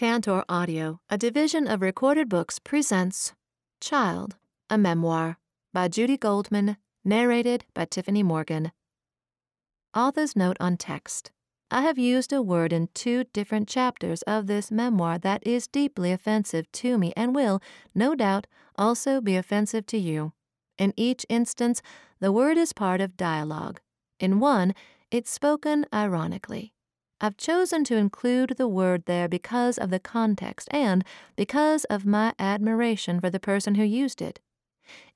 Tantor Audio, a division of Recorded Books, presents Child, a Memoir by Judy Goldman, narrated by Tiffany Morgan. Author's note on text. I have used a word in two different chapters of this memoir that is deeply offensive to me and will, no doubt, also be offensive to you. In each instance, the word is part of dialogue. In one, it's spoken ironically. I've chosen to include the word there because of the context and because of my admiration for the person who used it.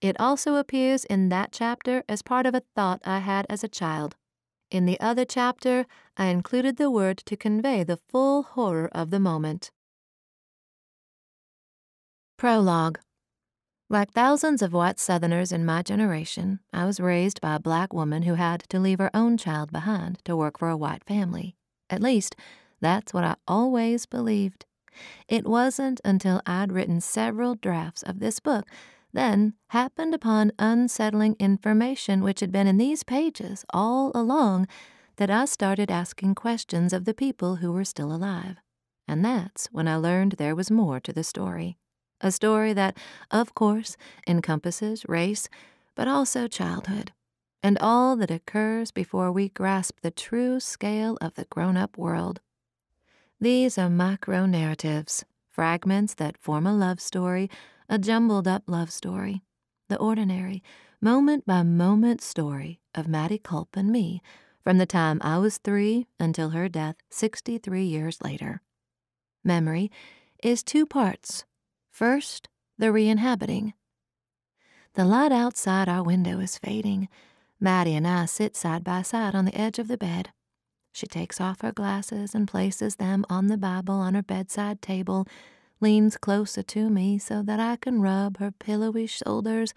It also appears in that chapter as part of a thought I had as a child. In the other chapter, I included the word to convey the full horror of the moment. Prologue Like thousands of white Southerners in my generation, I was raised by a black woman who had to leave her own child behind to work for a white family. At least, that's what I always believed. It wasn't until I'd written several drafts of this book, then happened upon unsettling information which had been in these pages all along, that I started asking questions of the people who were still alive. And that's when I learned there was more to the story. A story that, of course, encompasses race, but also childhood and all that occurs before we grasp the true scale of the grown up world. These are macro narratives, fragments that form a love story, a jumbled up love story, the ordinary, moment by moment story of Mattie Culp and me from the time I was three until her death 63 years later. Memory is two parts. First, the re inhabiting. The light outside our window is fading Mattie and I sit side by side on the edge of the bed. She takes off her glasses and places them on the Bible on her bedside table, leans closer to me so that I can rub her pillowy shoulders,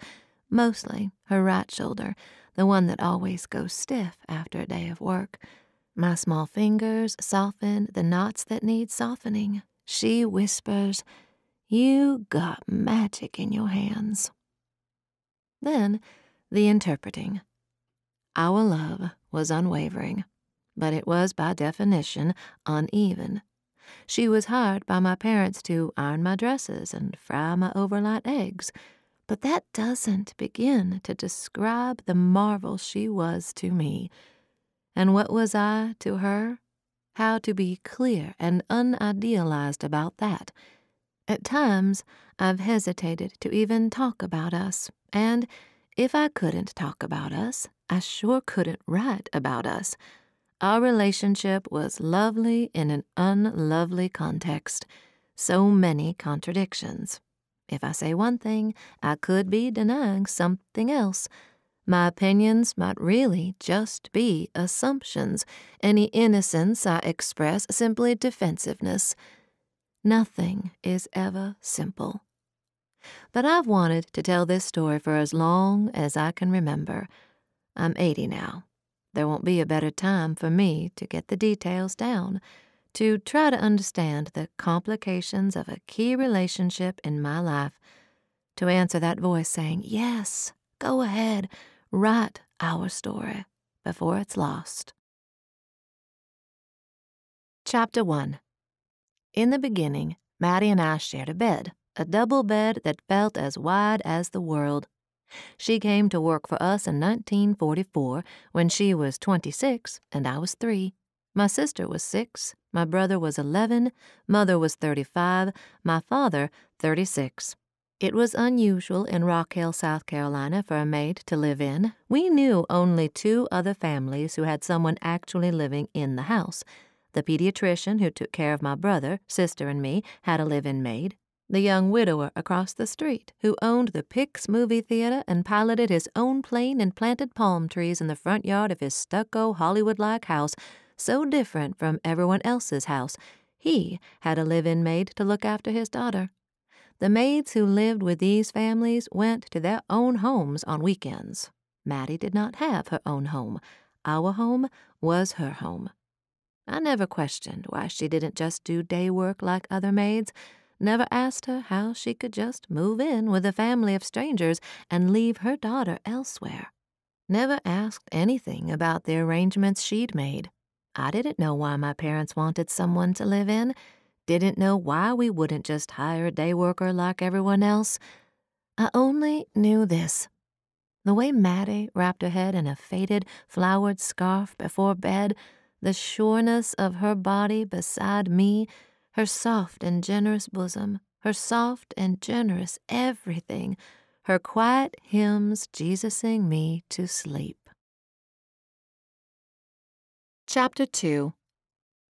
mostly her right shoulder, the one that always goes stiff after a day of work. My small fingers soften the knots that need softening. She whispers, You got magic in your hands. Then the interpreting. Our love was unwavering, but it was by definition uneven. She was hired by my parents to iron my dresses and fry my overnight eggs, but that doesn't begin to describe the marvel she was to me. And what was I to her? How to be clear and unidealized about that. At times, I've hesitated to even talk about us, and if I couldn't talk about us, I sure couldn't write about us. Our relationship was lovely in an unlovely context. So many contradictions. If I say one thing, I could be denying something else. My opinions might really just be assumptions, any innocence I express simply defensiveness. Nothing is ever simple. But I've wanted to tell this story for as long as I can remember. I'm 80 now. There won't be a better time for me to get the details down, to try to understand the complications of a key relationship in my life, to answer that voice saying, Yes, go ahead, write our story before it's lost. Chapter 1 In the beginning, Mattie and I shared a bed a double bed that felt as wide as the world. She came to work for us in 1944 when she was 26 and I was three. My sister was six, my brother was 11, mother was 35, my father 36. It was unusual in Rock Hill, South Carolina, for a maid to live in. We knew only two other families who had someone actually living in the house. The pediatrician who took care of my brother, sister, and me had a live in maid, the young widower across the street who owned the Pix movie theater and piloted his own plane and planted palm trees in the front yard of his stucco Hollywood like house, so different from everyone else's house. He had a live in maid to look after his daughter. The maids who lived with these families went to their own homes on weekends. Mattie did not have her own home. Our home was her home. I never questioned why she didn't just do day work like other maids never asked her how she could just move in with a family of strangers and leave her daughter elsewhere. Never asked anything about the arrangements she'd made. I didn't know why my parents wanted someone to live in. didn't know why we wouldn't just hire a day worker like everyone else. I only knew this. The way Mattie wrapped her head in a faded, flowered scarf before bed, the sureness of her body beside me, her soft and generous bosom, her soft and generous everything, her quiet hymns Jesusing me to sleep. Chapter 2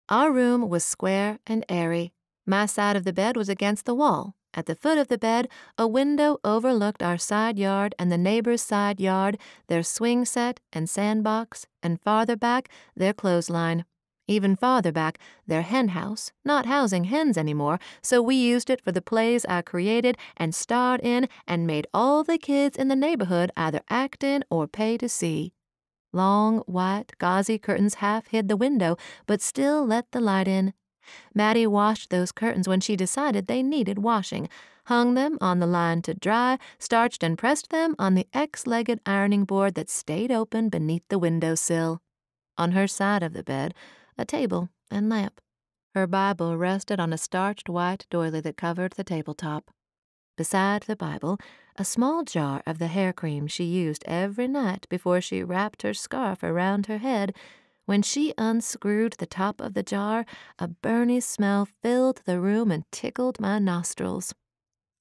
Our room was square and airy. My side of the bed was against the wall. At the foot of the bed, a window overlooked our side yard and the neighbor's side yard, their swing set and sandbox, and farther back, their clothesline. Even farther back, their hen house, not housing hens anymore, so we used it for the plays I created and starred in and made all the kids in the neighborhood either act in or pay to see. Long, white, gauzy curtains half hid the window, but still let the light in. Mattie washed those curtains when she decided they needed washing, hung them on the line to dry, starched and pressed them on the X legged ironing board that stayed open beneath the window sill. On her side of the bed, a table and lamp. Her Bible rested on a starched white doily that covered the tabletop. Beside the Bible, a small jar of the hair cream she used every night before she wrapped her scarf around her head when she unscrewed the top of the jar, a burny smell filled the room and tickled my nostrils.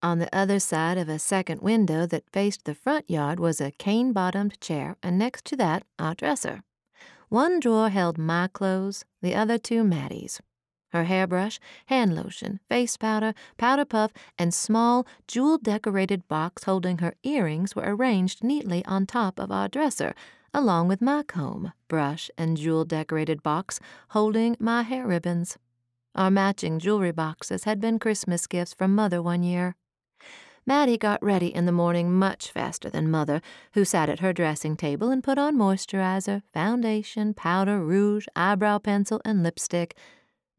On the other side of a second window that faced the front yard was a cane bottomed chair, and next to that, a dresser. One drawer held my clothes, the other two Mattie's. Her hairbrush, hand lotion, face powder, powder puff, and small, jewel decorated box holding her earrings were arranged neatly on top of our dresser, along with my comb, brush, and jewel decorated box holding my hair ribbons. Our matching jewelry boxes had been Christmas gifts from Mother one year. Mattie got ready in the morning much faster than Mother, who sat at her dressing table and put on moisturizer, foundation, powder, rouge, eyebrow pencil, and lipstick.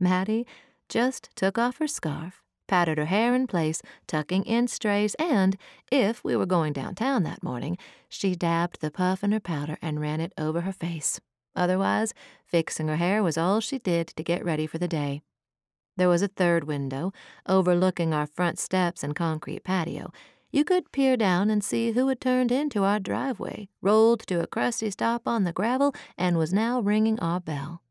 Mattie just took off her scarf, patted her hair in place, tucking in strays, and, if we were going downtown that morning, she dabbed the puff in her powder and ran it over her face. Otherwise, fixing her hair was all she did to get ready for the day. There was a third window, overlooking our front steps and concrete patio. You could peer down and see who had turned into our driveway, rolled to a crusty stop on the gravel, and was now ringing our bell.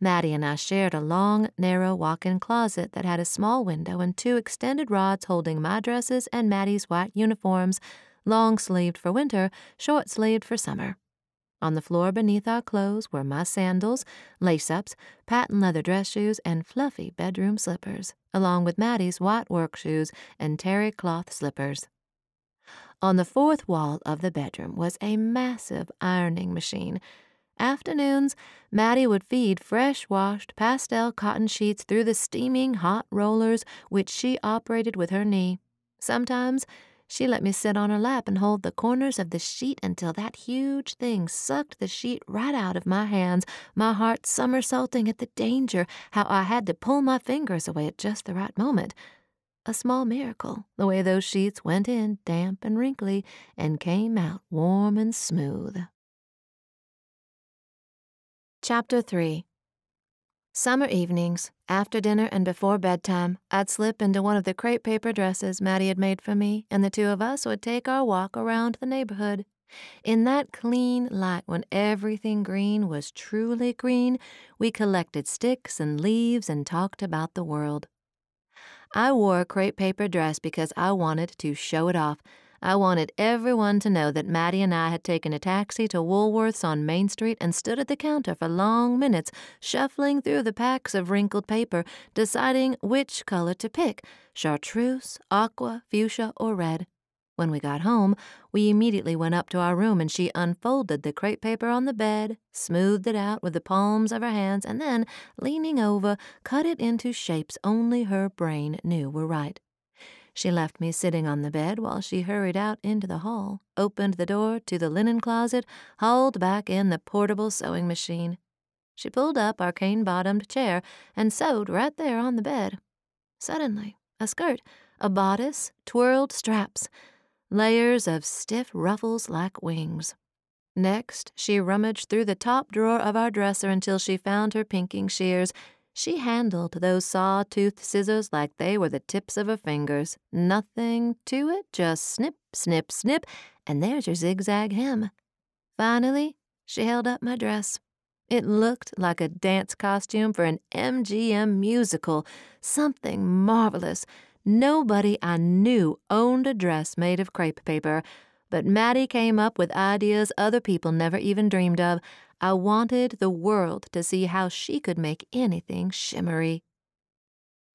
Mattie and I shared a long, narrow walk in closet that had a small window and two extended rods holding my dresses and Mattie's white uniforms, long sleeved for winter, short sleeved for summer. On the floor beneath our clothes were my sandals, lace ups, patent leather dress shoes, and fluffy bedroom slippers, along with Mattie's white work shoes and terry cloth slippers. On the fourth wall of the bedroom was a massive ironing machine Afternoons, Mattie would feed fresh washed pastel cotton sheets through the steaming hot rollers which she operated with her knee. Sometimes she let me sit on her lap and hold the corners of the sheet until that huge thing sucked the sheet right out of my hands, my heart somersaulting at the danger, how I had to pull my fingers away at just the right moment. A small miracle, the way those sheets went in damp and wrinkly and came out warm and smooth. Chapter 3 Summer evenings, after dinner and before bedtime, I'd slip into one of the crepe paper dresses Mattie had made for me, and the two of us would take our walk around the neighborhood. In that clean light, when everything green was truly green, we collected sticks and leaves and talked about the world. I wore a crepe paper dress because I wanted to show it off I wanted everyone to know that Mattie and I had taken a taxi to Woolworth's on Main Street and stood at the counter for long minutes, shuffling through the packs of wrinkled paper, deciding which color to pick chartreuse, aqua, fuchsia, or red. When we got home, we immediately went up to our room and she unfolded the crepe paper on the bed, smoothed it out with the palms of her hands, and then, leaning over, cut it into shapes only her brain knew were right. She left me sitting on the bed while she hurried out into the hall, opened the door to the linen closet, hauled back in the portable sewing machine. She pulled up our cane bottomed chair and sewed right there on the bed. Suddenly, a skirt, a bodice, twirled straps, layers of stiff ruffles like wings. Next, she rummaged through the top drawer of our dresser until she found her pinking shears She handled those saw-toothed scissors like they were the tips of her fingers. Nothing to it, just snip, snip, snip, and there's your zigzag hem. Finally, she held up my dress. It looked like a dance costume for an MGM musical, something marvelous. Nobody I knew owned a dress made of crepe paper, but Mattie came up with ideas other people never even dreamed of. I wanted the world to see how she could make anything shimmery.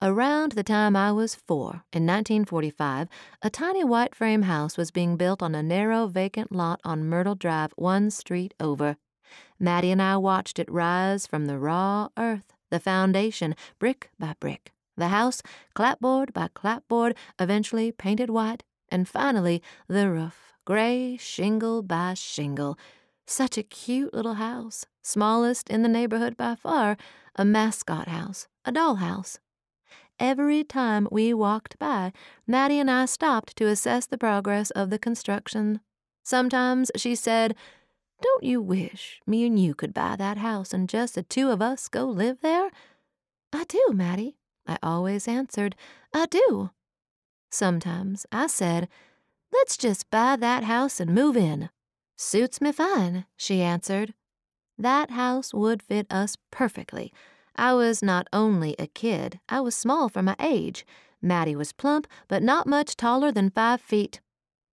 Around the time I was four, in 1945, a tiny white frame house was being built on a narrow vacant lot on Myrtle Drive, one street over. Mattie and I watched it rise from the raw earth, the foundation, brick by brick, the house, clapboard by clapboard, eventually painted white, and finally the roof, gray shingle by shingle. Such a cute little house, smallest in the neighborhood by far, a mascot house, a doll house. Every time we walked by, Mattie and I stopped to assess the progress of the construction. Sometimes she said, don't you wish me and you could buy that house and just the two of us go live there? I do, Mattie, I always answered. I do. Sometimes I said, Let's just buy that house and move in. Suits me fine, she answered. That house would fit us perfectly. I was not only a kid, I was small for my age. Mattie was plump, but not much taller than five feet.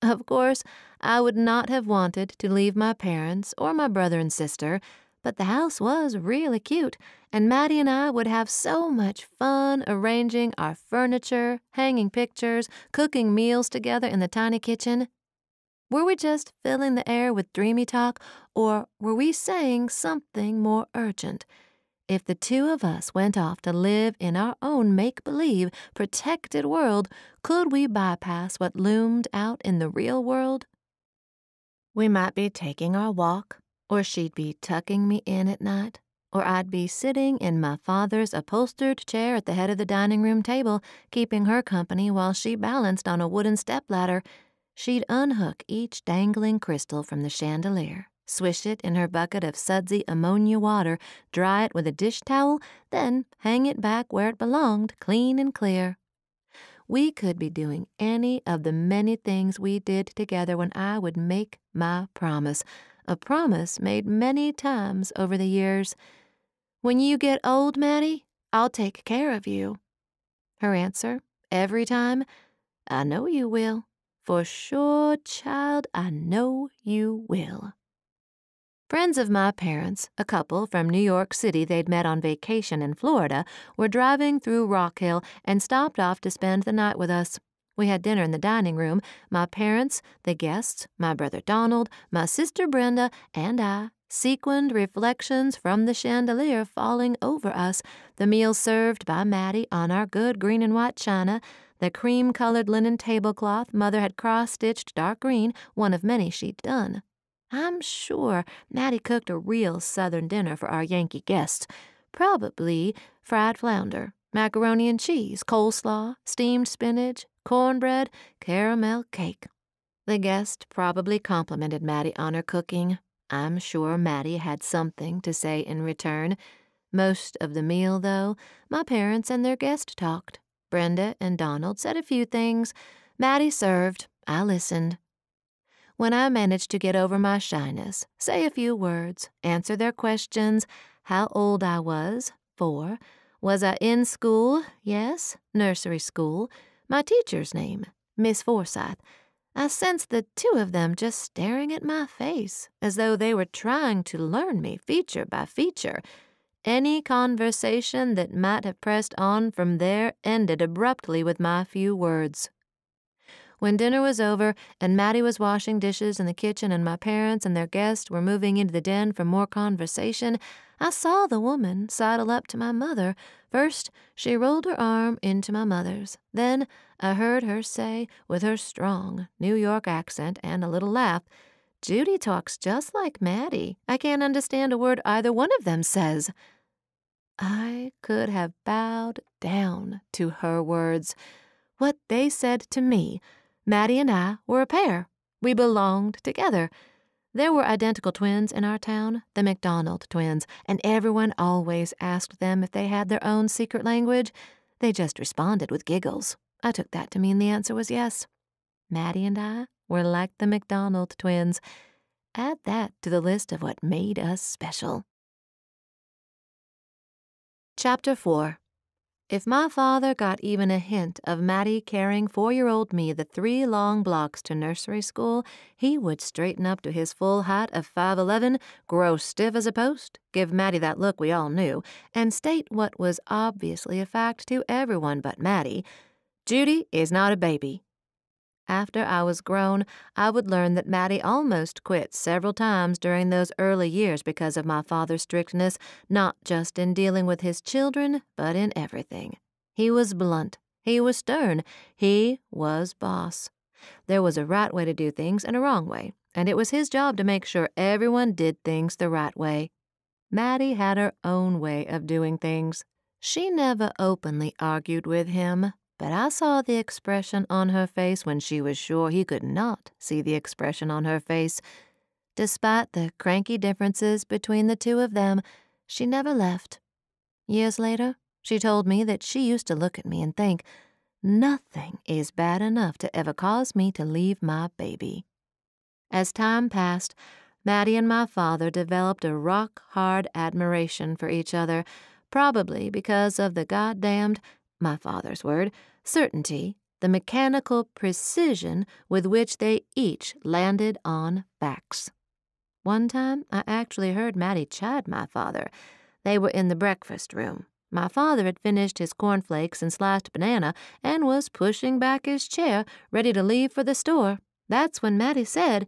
Of course, I would not have wanted to leave my parents or my brother and sister, but the house was really cute, and Mattie and I would have so much fun arranging our furniture, hanging pictures, cooking meals together in the tiny kitchen. Were we just filling the air with dreamy talk, or were we saying something more urgent? If the two of us went off to live in our own make believe, protected world, could we bypass what loomed out in the real world? We might be taking our walk, or she'd be tucking me in at night, or I'd be sitting in my father's upholstered chair at the head of the dining room table, keeping her company while she balanced on a wooden stepladder. She'd unhook each dangling crystal from the chandelier swish it in her bucket of sudsy ammonia water, dry it with a dish towel, then hang it back where it belonged, clean and clear. We could be doing any of the many things we did together when I would make my promise, a promise made many times over the years. When you get old, Mattie, I'll take care of you. Her answer, every time, I know you will. For sure, child, I know you will. Friends of my parents, a couple from New York City they'd met on vacation in Florida, were driving through Rock Hill and stopped off to spend the night with us. We had dinner in the dining room. My parents, the guests, my brother Donald, my sister Brenda, and I, sequined reflections from the chandelier falling over us, the meal served by Mattie on our good green and white china, the cream colored linen tablecloth Mother had cross stitched dark green, one of many she'd done. I'm sure Mattie cooked a real Southern dinner for our Yankee guests. Probably fried flounder, macaroni and cheese, coleslaw, steamed spinach, cornbread, caramel cake. The guest probably complimented Mattie on her cooking. I'm sure Mattie had something to say in return. Most of the meal, though, my parents and their guest talked. Brenda and Donald said a few things. Mattie served. I listened. When I managed to get over my shyness, say a few words, answer their questions, how old I was, four, was I in school, yes, nursery school, my teacher's name, Miss Forsythe, I sensed the two of them just staring at my face, as though they were trying to learn me feature by feature. Any conversation that might have pressed on from there ended abruptly with my few words. When dinner was over and Mattie was washing dishes in the kitchen and my parents and their guests were moving into the den for more conversation, I saw the woman sidle up to my mother. First, she rolled her arm into my mother's. Then I heard her say, with her strong New York accent and a little laugh, Judy talks just like Mattie. I can't understand a word either one of them says. I could have bowed down to her words. What they said to me Mattie and I were a pair. We belonged together. There were identical twins in our town, the McDonald twins, and everyone always asked them if they had their own secret language. They just responded with giggles. I took that to mean the answer was yes. Mattie and I were like the McDonald twins. Add that to the list of what made us special. Chapter 4 If my father got even a hint of Mattie carrying four year old me the three long blocks to nursery school, he would straighten up to his full height of 5'11, grow stiff as a post, give Mattie that look we all knew, and state what was obviously a fact to everyone but Mattie Judy is not a baby. After I was grown, I would learn that Mattie almost quit several times during those early years because of my father's strictness, not just in dealing with his children, but in everything. He was blunt. He was stern. He was boss. There was a right way to do things and a wrong way, and it was his job to make sure everyone did things the right way. Mattie had her own way of doing things. She never openly argued with him, but I saw the expression on her face when she was sure he could not see the expression on her face. Despite the cranky differences between the two of them, she never left. Years later, she told me that she used to look at me and think, Nothing is bad enough to ever cause me to leave my baby. As time passed, Mattie and my father developed a rock hard admiration for each other, probably because of the goddamned my father's word, certainty, the mechanical precision with which they each landed on facts. One time I actually heard Mattie chide my father. They were in the breakfast room. My father had finished his cornflakes and sliced banana and was pushing back his chair, ready to leave for the store. That's when Mattie said,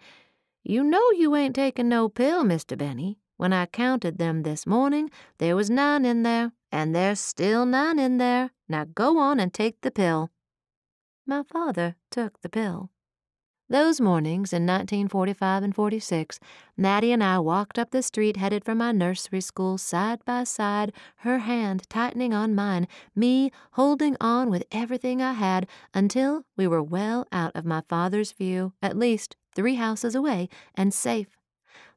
You know you ain't taking no pill, Mr. Benny. When I counted them this morning, there was nine in there, and there's still none in there. Now go on and take the pill. My father took the pill. Those mornings in 1945 and 46, Mattie and I walked up the street headed for my nursery school side by side, her hand tightening on mine, me holding on with everything I had until we were well out of my father's view, at least three houses away, and safe.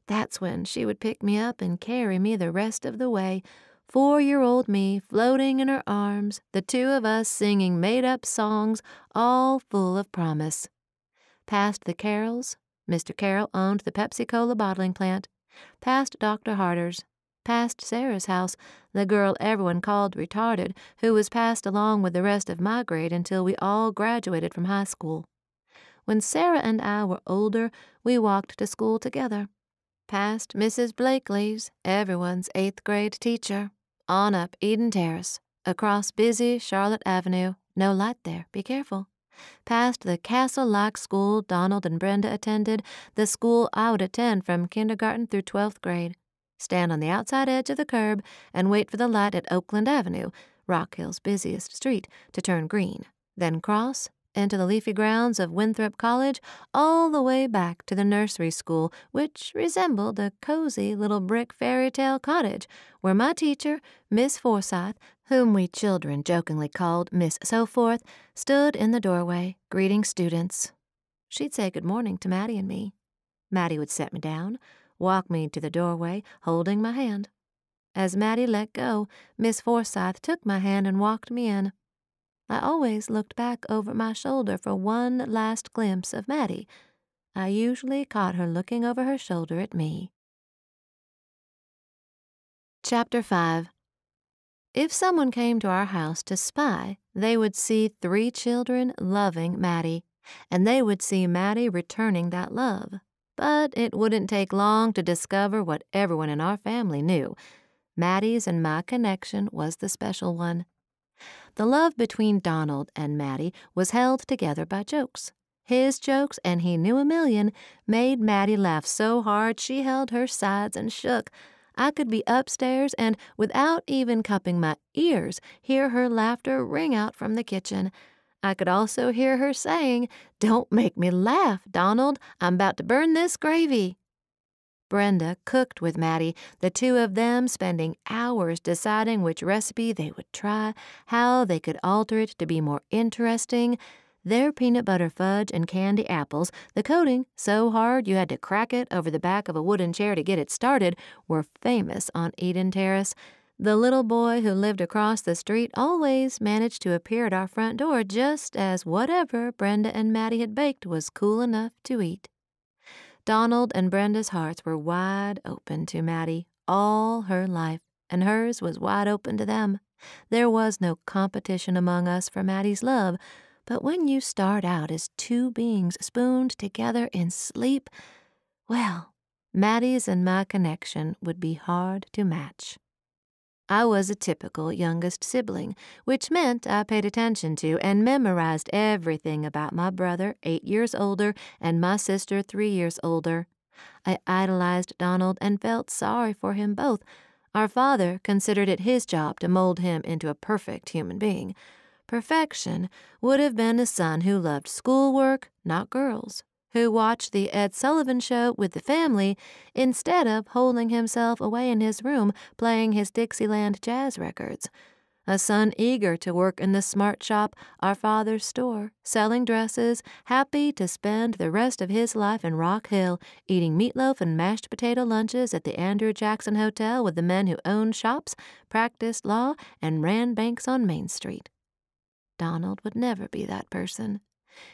That's when she would pick me up and carry me the rest of the way, four year old me floating in her arms, the two of us singing made up songs, all full of promise. Past the Carrolls, Mr. Carroll owned the Pepsi Cola bottling plant, past Dr. Harder's, past Sarah's house, the girl everyone called retarded, who was passed along with the rest of my grade until we all graduated from high school. When Sarah and I were older, we walked to school together past Mrs. Blakely's, everyone's eighth grade teacher, on up Eden Terrace, across busy Charlotte Avenue, no light there, be careful. Past the castle like school Donald and Brenda attended, the school I would attend from kindergarten through 12th grade. Stand on the outside edge of the curb and wait for the light at Oakland Avenue, Rock Hill's busiest street, to turn green. Then cross into the leafy grounds of Winthrop College, all the way back to the nursery school, which resembled a cozy little brick fairy tale cottage, where my teacher, Miss Forsythe, whom we children jokingly called Miss So-Forth, stood in the doorway, greeting students. She'd say good morning to Mattie and me. Mattie would set me down, walk me to the doorway, holding my hand. As Mattie let go, Miss Forsythe took my hand and walked me in. I always looked back over my shoulder for one last glimpse of Mattie. I usually caught her looking over her shoulder at me. Chapter 5 If someone came to our house to spy, they would see three children loving Mattie, and they would see Mattie returning that love. But it wouldn't take long to discover what everyone in our family knew. Mattie's and my connection was the special one. The love between Donald and Mattie was held together by jokes. His jokes, and he knew a million, made Mattie laugh so hard she held her sides and shook. I could be upstairs and, without even cupping my ears, hear her laughter ring out from the kitchen. I could also hear her saying, Don't make me laugh, Donald. I'm about to burn this gravy. Brenda cooked with Mattie, the two of them spending hours deciding which recipe they would try, how they could alter it to be more interesting. Their peanut butter fudge and candy apples, the coating so hard you had to crack it over the back of a wooden chair to get it started, were famous on Eden Terrace. The little boy who lived across the street always managed to appear at our front door just as whatever Brenda and Mattie had baked was cool enough to eat. Donald and Brenda's hearts were wide open to Mattie all her life, and hers was wide open to them. There was no competition among us for Mattie's love, but when you start out as two beings spooned together in sleep, well, Mattie's and my connection would be hard to match. I was a typical youngest sibling, which meant I paid attention to and memorized everything about my brother, eight years older, and my sister, three years older. I idolized Donald and felt sorry for him both. Our father considered it his job to mold him into a perfect human being. Perfection would have been a son who loved schoolwork, not girls, who watched the Ed Sullivan Show with the family instead of holding himself away in his room playing his Dixieland jazz records. A son eager to work in the smart shop, our father's store, selling dresses, happy to spend the rest of his life in Rock Hill, eating meatloaf and mashed potato lunches at the Andrew Jackson Hotel with the men who owned shops, practiced law, and ran banks on Main Street. Donald would never be that person.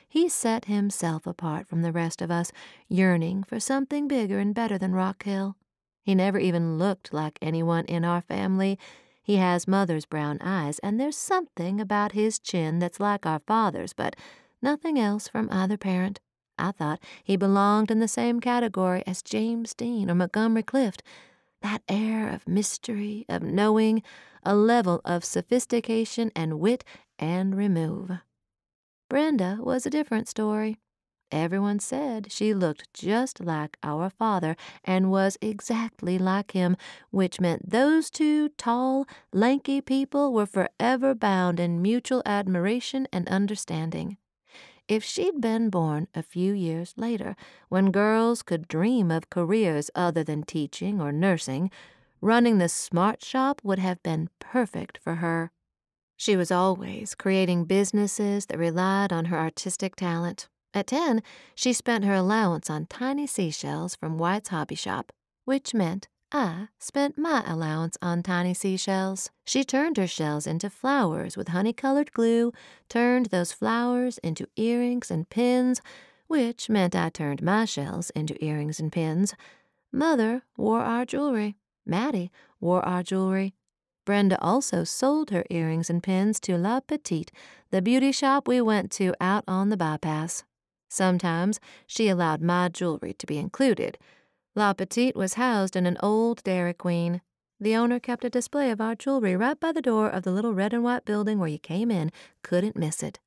He set himself apart from the rest of us, yearning for something bigger and better than Rock Hill. He never even looked like anyone in our family. He has mother's brown eyes, and there's something about his chin that's like our father's, but nothing else from either parent. I thought he belonged in the same category as James Dean or Montgomery Clift. That air of mystery, of knowing, a level of sophistication and wit and remove. Brenda was a different story. Everyone said she looked just like our father and was exactly like him, which meant those two tall, lanky people were forever bound in mutual admiration and understanding. If she'd been born a few years later, when girls could dream of careers other than teaching or nursing, running the smart shop would have been perfect for her. She was always creating businesses that relied on her artistic talent. At 10, she spent her allowance on tiny seashells from White's Hobby Shop, which meant I spent my allowance on tiny seashells. She turned her shells into flowers with honey colored glue, turned those flowers into earrings and pins, which meant I turned my shells into earrings and pins. Mother wore our jewelry. Mattie wore our jewelry. Brenda also sold her earrings and pins to La Petite, the beauty shop we went to out on the bypass. Sometimes she allowed my jewelry to be included. La Petite was housed in an old Dairy Queen. The owner kept a display of our jewelry right by the door of the little red and white building where you came in, couldn't miss it.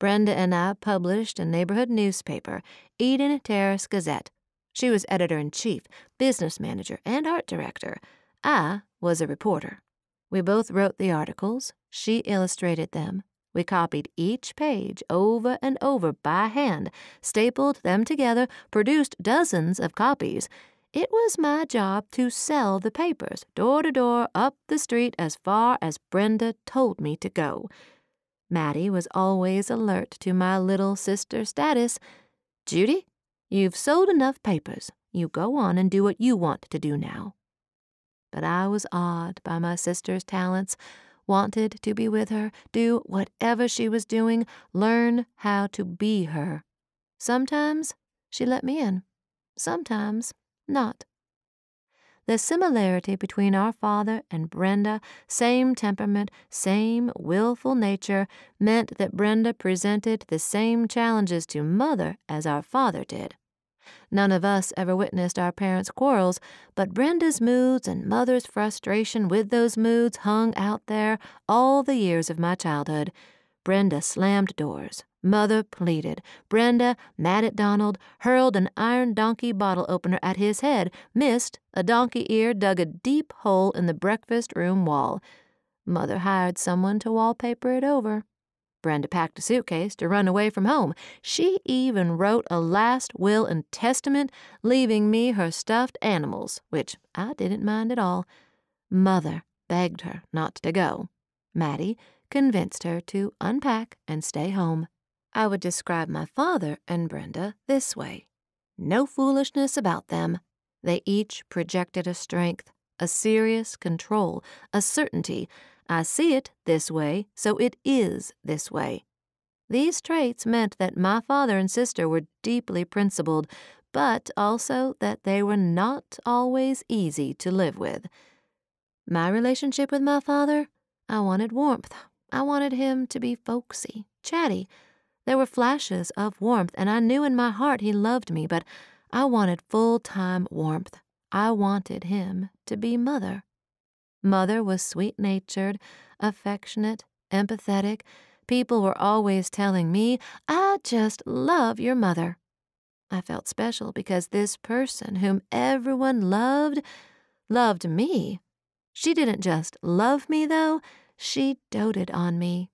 Brenda and I published a neighborhood newspaper, Eden Terrace Gazette. She was editor in chief, business manager, and art director. I was a reporter. We both wrote the articles, she illustrated them. We copied each page over and over by hand, stapled them together, produced dozens of copies. It was my job to sell the papers, door to door, up the street, as far as Brenda told me to go. Mattie was always alert to my little sister status. Judy, you've sold enough papers. You go on and do what you want to do now but I was awed by my sister's talents, wanted to be with her, do whatever she was doing, learn how to be her. Sometimes she let me in, sometimes not. The similarity between our father and Brenda, same temperament, same willful nature, meant that Brenda presented the same challenges to mother as our father did. None of us ever witnessed our parents' quarrels, but Brenda's moods and mother's frustration with those moods hung out there all the years of my childhood. Brenda slammed doors. Mother pleaded. Brenda, mad at Donald, hurled an iron donkey bottle opener at his head, missed, a donkey ear dug a deep hole in the breakfast room wall. Mother hired someone to wallpaper it over. Brenda packed a suitcase to run away from home. She even wrote a last will and testament, leaving me her stuffed animals, which I didn't mind at all. Mother begged her not to go. Mattie convinced her to unpack and stay home. I would describe my father and Brenda this way no foolishness about them. They each projected a strength, a serious control, a certainty. I see it this way, so it is this way. These traits meant that my father and sister were deeply principled, but also that they were not always easy to live with. My relationship with my father, I wanted warmth. I wanted him to be folksy, chatty. There were flashes of warmth, and I knew in my heart he loved me, but I wanted full time warmth. I wanted him to be mother. Mother was sweet natured, affectionate, empathetic. People were always telling me, I just love your mother. I felt special because this person whom everyone loved, loved me. She didn't just love me, though, she doted on me.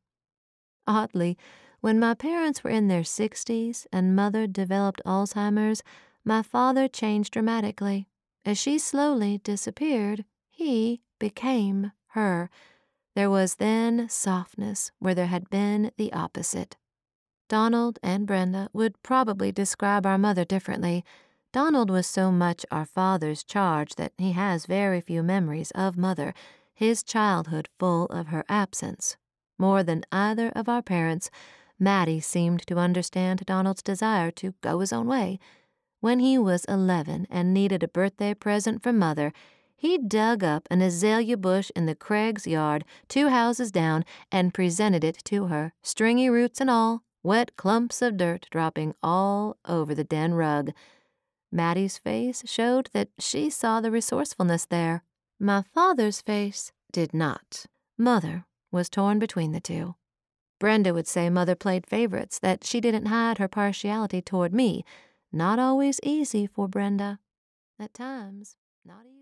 Oddly, when my parents were in their 60s and mother developed Alzheimer's, my father changed dramatically. As she slowly disappeared, he became her. There was then softness where there had been the opposite. Donald and Brenda would probably describe our mother differently. Donald was so much our father's charge that he has very few memories of mother, his childhood full of her absence. More than either of our parents, Mattie seemed to understand Donald's desire to go his own way. When he was 11 and needed a birthday present from mother, he dug up an azalea bush in the Craig's yard, two houses down, and presented it to her, stringy roots and all, wet clumps of dirt dropping all over the den rug. Mattie's face showed that she saw the resourcefulness there. My father's face did not. Mother was torn between the two. Brenda would say Mother played favorites, that she didn't hide her partiality toward me, not always easy for Brenda. At times, not easy.